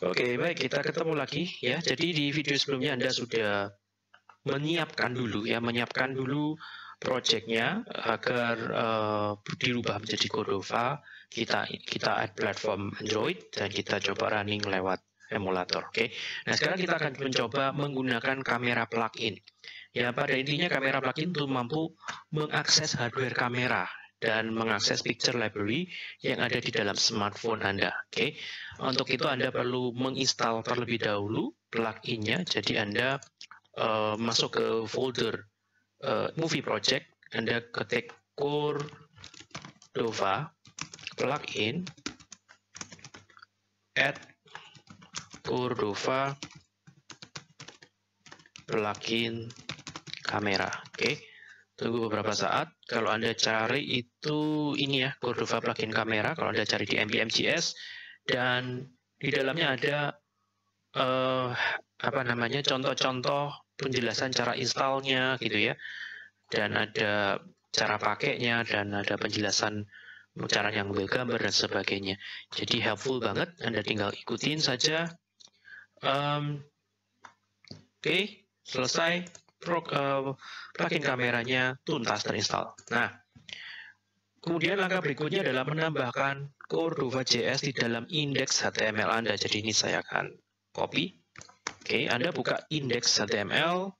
Oke, baik kita ketemu lagi ya. Jadi di video sebelumnya Anda sudah menyiapkan dulu ya, menyiapkan dulu projectnya agar uh, dirubah menjadi Cordova. Kita kita add platform Android dan kita coba running lewat emulator. Oke. Okay? Nah sekarang kita akan mencoba menggunakan kamera plugin. Ya pada intinya kamera plugin itu mampu mengakses hardware kamera dan mengakses picture library yang ada di dalam smartphone Anda. Oke. Okay? Untuk itu Anda perlu menginstal terlebih dahulu pluginnya. Jadi Anda uh, masuk ke folder uh, movie project, Anda ketik Cordova plugin add Cordova plugin kamera. Oke. Okay. Tunggu beberapa saat. Kalau Anda cari itu ini ya, Cordova plugin kamera. Kalau Anda cari di npm.js dan di dalamnya ada uh, apa namanya contoh-contoh penjelasan cara installnya gitu ya. Dan ada cara pakainya dan ada penjelasan cara yang mengambil gambar dan sebagainya. Jadi helpful banget. Anda tinggal ikutin saja Um, Oke, okay, selesai. Uh, plugin kameranya tuntas terinstall. Nah, kemudian langkah berikutnya adalah menambahkan Cordova JS di dalam indeks HTML Anda. Jadi ini saya akan copy. Oke, Anda buka indeks HTML,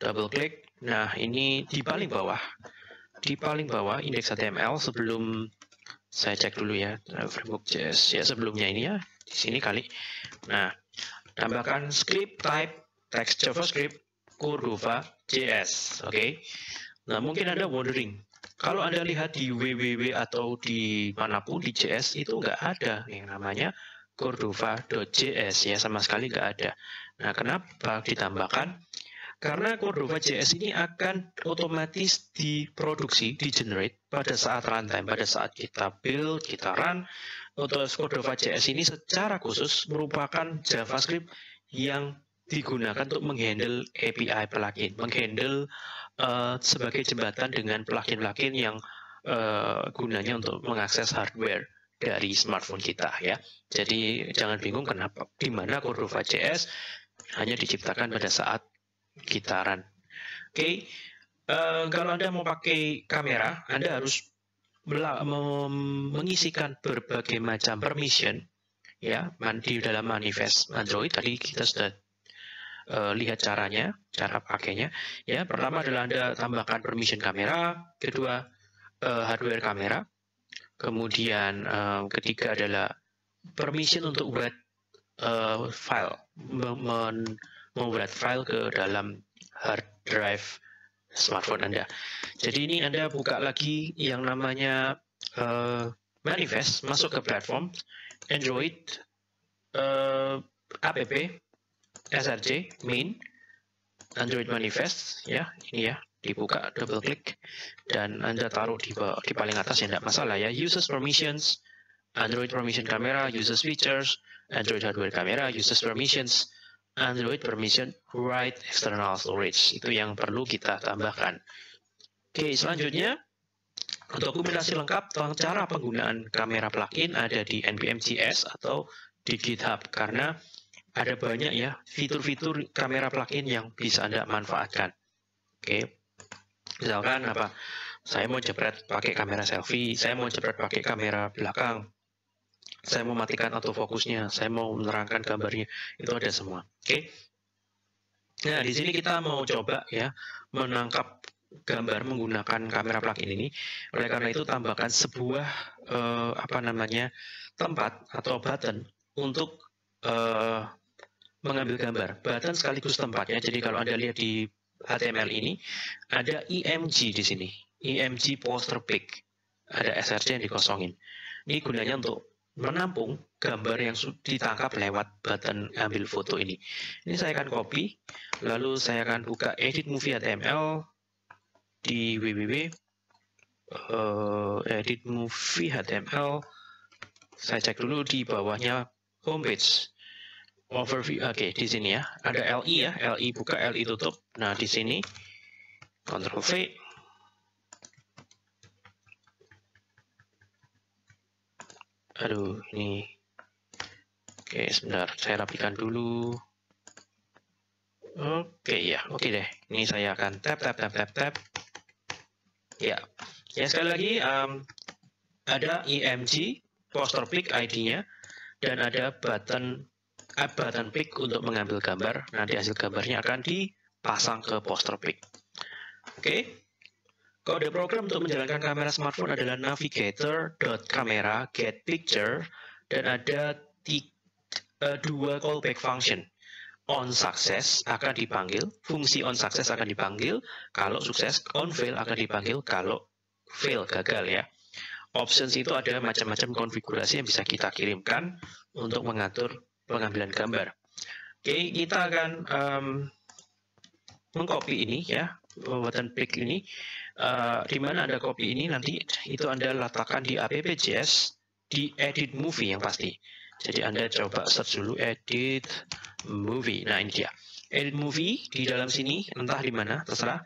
double klik. Nah, ini di paling bawah. Di paling bawah indeks HTML sebelum saya cek dulu ya framework JS ya sebelumnya ini ya di sini kali. Nah, tambahkan script type text JavaScript Cordova JS. Oke. Okay? Nah, mungkin Anda wondering, kalau Anda lihat di www atau di mana pun di JS itu nggak ada yang namanya Cordova.js ya sama sekali nggak ada. Nah, kenapa ditambahkan? Karena Cordova JS ini akan otomatis diproduksi, di generate pada saat runtime, pada saat kita build, kita run. Untuk Cordova JS ini secara khusus merupakan JavaScript yang digunakan untuk menghandle API plugin, menghandle uh, sebagai jembatan dengan plugin-plugin yang uh, gunanya untuk mengakses hardware dari smartphone kita ya. Jadi jangan bingung kenapa di mana Cordova JS hanya diciptakan pada saat gitaran. Oke, okay. uh, eh, kalau Anda mau pakai kamera, Anda harus mengisikan berbagai macam permission ya di dalam manifest Android tadi kita sudah uh, lihat caranya cara pakainya. Ya pertama adalah anda tambahkan permission kamera kedua uh, hardware kamera. Kemudian uh, ketiga adalah permission untuk buat uh, file membuat file ke dalam hard drive smartphone Anda. Jadi ini Anda buka lagi yang namanya uh, manifest, masuk ke platform Android, uh, app, src, main, Android manifest, ya ini ya dibuka double klik dan Anda taruh di, di paling atas ya tidak masalah ya users permissions Android permission camera users features Android hardware camera users permissions Android permission write external storage. Itu yang perlu kita tambahkan. Oke, selanjutnya untuk dokumentasi lengkap tentang cara penggunaan kamera plugin ada di npm.js atau di GitHub karena ada banyak ya fitur-fitur kamera plugin yang bisa Anda manfaatkan. Oke. Misalkan apa? Saya mau jepret pakai kamera selfie, saya mau jepret pakai kamera belakang, saya mau matikan autofokusnya, saya mau menerangkan gambarnya, itu ada semua. Oke. Okay? Nah, di sini kita mau coba ya menangkap gambar menggunakan kamera plugin ini. Oleh karena itu tambahkan sebuah eh, apa namanya tempat atau button untuk eh, mengambil gambar. Button sekaligus tempatnya. Jadi kalau Anda lihat di HTML ini ada IMG di sini. IMG poster pic. Ada SRC yang dikosongin. Ini gunanya untuk menampung gambar yang ditangkap lewat button ambil foto ini. Ini saya akan copy, lalu saya akan buka edit movie HTML di www uh, edit movie HTML. Saya cek dulu di bawahnya homepage overview. Oke, okay, di sini ya. Ada LI ya, LI buka, LI tutup. Nah, di sini Ctrl V aduh ini Oke, sebentar. Saya rapikan dulu. Oke, ya. Oke deh. Ini saya akan tap, tap, tap, tap, tap. Ya. Ya, sekali lagi, um, ada IMG, poster pick ID-nya, dan ada button button pick untuk mengambil gambar. Nanti hasil gambarnya akan dipasang ke poster pick. Oke. Kode program untuk menjalankan kamera smartphone adalah navigator.camera get picture dan ada tiga, uh, dua callback function. On success akan dipanggil, fungsi on success akan dipanggil, kalau sukses on fail akan dipanggil, kalau fail gagal ya. Options itu ada macam-macam konfigurasi yang bisa kita kirimkan untuk mengatur pengambilan gambar. Oke, kita akan um, mengcopy ini ya, pembuatan pick ini. Uh, di mana ada copy ini nanti itu Anda letakkan di app.js di edit movie yang pasti. Jadi Anda coba search dulu edit movie. Nah, ini dia. Edit movie di dalam sini entah di mana terserah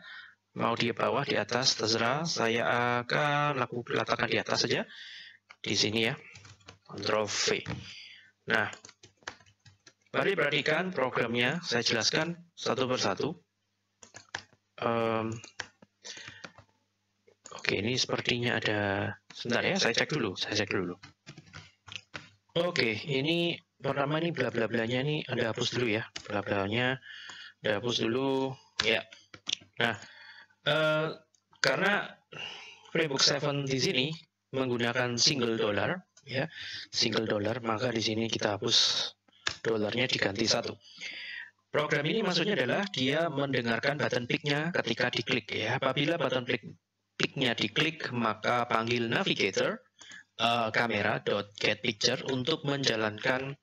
mau di bawah di atas terserah saya akan laku letakkan di atas saja di sini ya Ctrl V nah mari perhatikan programnya. Saya jelaskan satu persatu. Um, oke ini sepertinya ada sebentar ya saya cek dulu saya cek dulu. Oke ini pertama ini bla bla blanya ini anda hapus dulu ya. Bla blanya anda hapus dulu. Ya. Nah Uh, karena Playbook 7 di sini menggunakan single dollar, ya, single dollar, maka di sini kita hapus dolarnya diganti satu. Program ini maksudnya adalah dia mendengarkan button pick-nya ketika diklik ya. Apabila button pick pick-nya diklik, maka panggil navigator uh, get picture untuk menjalankan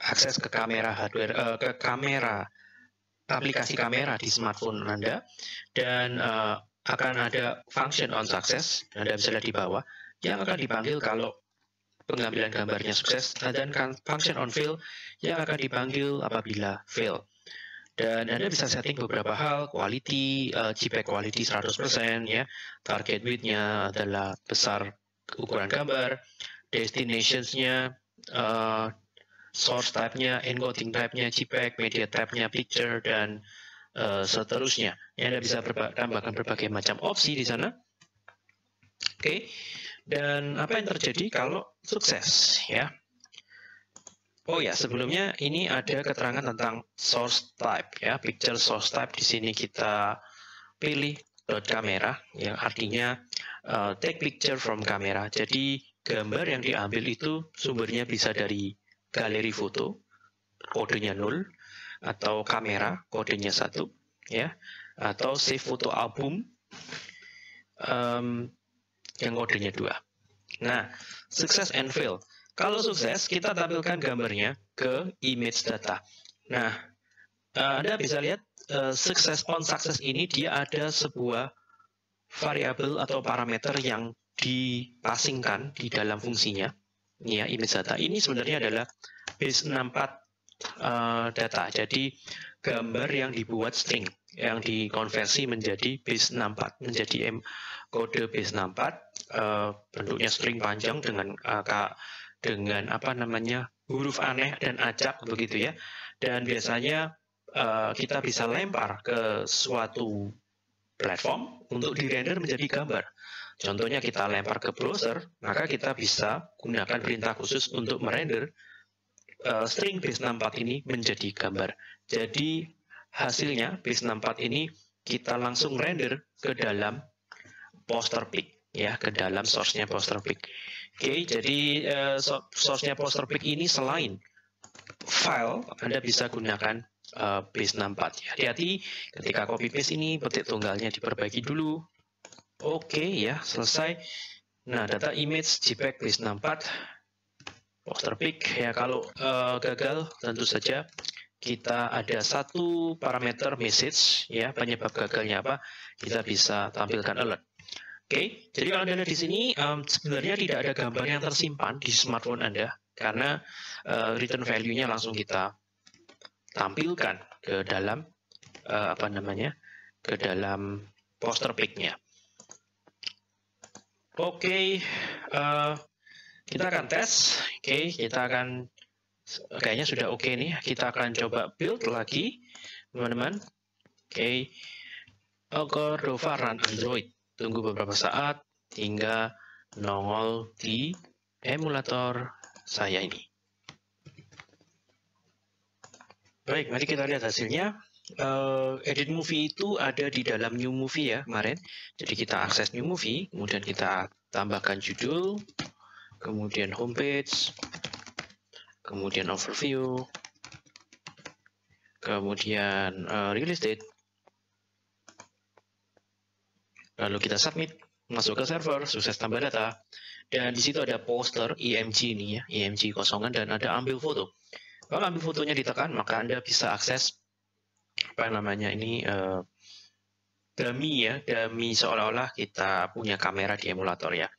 akses ke kamera hardware uh, ke kamera aplikasi kamera di smartphone Anda dan uh, akan ada function on success Anda bisa lihat di bawah yang akan dipanggil kalau pengambilan gambarnya sukses dan kan function on fail yang akan dipanggil apabila fail. Dan Anda bisa setting beberapa hal, quality, uh, JPEG quality 100% ya, target width-nya adalah besar ukuran gambar, destinations-nya uh, source type-nya, encoding type-nya, JPEG, media type-nya, picture, dan uh, seterusnya. Ya, Anda bisa tambahkan berbagai macam opsi di sana. Oke, okay. Dan apa yang terjadi kalau sukses? Ya. Oh ya, sebelumnya ini ada keterangan tentang source type ya, picture source type di sini kita pilih dot kamera yang artinya uh, take picture from kamera. Jadi gambar yang diambil itu sumbernya bisa dari galeri foto, kodenya 0, atau kamera, kodenya 1, ya, atau save foto album, um, yang kodenya 2. Nah, sukses and fail. Kalau sukses, kita tampilkan gambarnya ke image data. Nah, uh, Anda bisa lihat uh, sukses on success ini dia ada sebuah variabel atau parameter yang dipasingkan di dalam fungsinya ya image data ini sebenarnya adalah base 64 uh, eh, data. Jadi gambar yang dibuat string yang dikonversi menjadi base 64 menjadi M kode base 64 uh, eh, bentuknya string panjang dengan uh, dengan apa namanya huruf aneh dan acak begitu ya. Dan biasanya uh, kita bisa lempar ke suatu platform untuk dirender menjadi gambar. Contohnya kita lempar ke browser, maka kita bisa gunakan perintah khusus untuk merender uh, string base64 ini menjadi gambar. Jadi hasilnya base64 ini kita langsung render ke dalam poster pick ya ke dalam source-nya poster pick. Oke, jadi uh, source-nya poster pick ini selain file Anda bisa gunakan uh, base64. Hati-hati ketika copy paste ini petik tunggalnya diperbaiki dulu Oke okay, ya, selesai. Nah, data image JPEG base 64 poster pick ya kalau uh, gagal tentu saja kita ada satu parameter message ya penyebab gagalnya apa kita bisa tampilkan alert. Oke, jadi kalau anda lihat di sini um, sebenarnya tidak ada gambar yang tersimpan di smartphone anda karena uh, return value-nya langsung kita tampilkan ke dalam uh, apa namanya ke dalam poster pick-nya. Oke, okay, uh, eh, kita akan tes. Oke, okay, kita akan kayaknya sudah oke okay nih. Kita akan coba build lagi, teman-teman. Oke, okay. Cordova Android. Tunggu beberapa saat hingga nongol di emulator saya ini. Baik, mari kita lihat hasilnya. Uh, edit movie itu ada di dalam new movie ya kemarin. Jadi kita akses new movie, kemudian kita tambahkan judul, kemudian homepage, kemudian overview, kemudian uh, release date, lalu kita submit, masuk ke server, sukses tambah data, dan di situ ada poster EMG ini ya, EMG kosongan dan ada ambil foto. Kalau ambil fotonya ditekan, maka Anda bisa akses apa namanya ini uh, dummy ya, dummy seolah-olah kita punya kamera di emulator ya.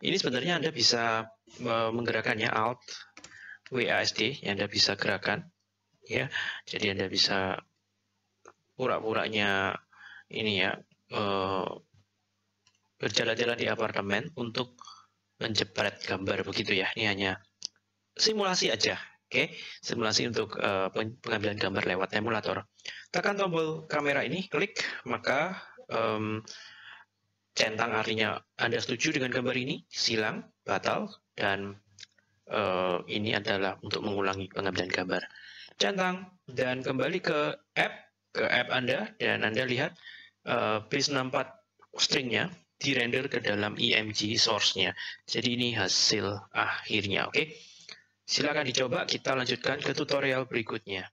Ini sebenarnya Anda bisa uh, menggerakkannya Alt WASD yang Anda bisa gerakan ya. Jadi Anda bisa pura-puranya ini ya uh, berjalan-jalan di apartemen untuk menjepret gambar begitu ya. Ini hanya simulasi aja. Oke, okay? simulasi untuk uh, pengambilan gambar lewat emulator. Tekan tombol kamera ini, klik, maka um, centang artinya Anda setuju dengan gambar ini, silang, batal, dan uh, ini adalah untuk mengulangi pengambilan gambar. Centang, dan kembali ke app, ke app Anda, dan Anda lihat uh, base 64 stringnya dirender ke dalam EMG source-nya. Jadi ini hasil akhirnya, oke? Okay? Silakan dicoba, kita lanjutkan ke tutorial berikutnya.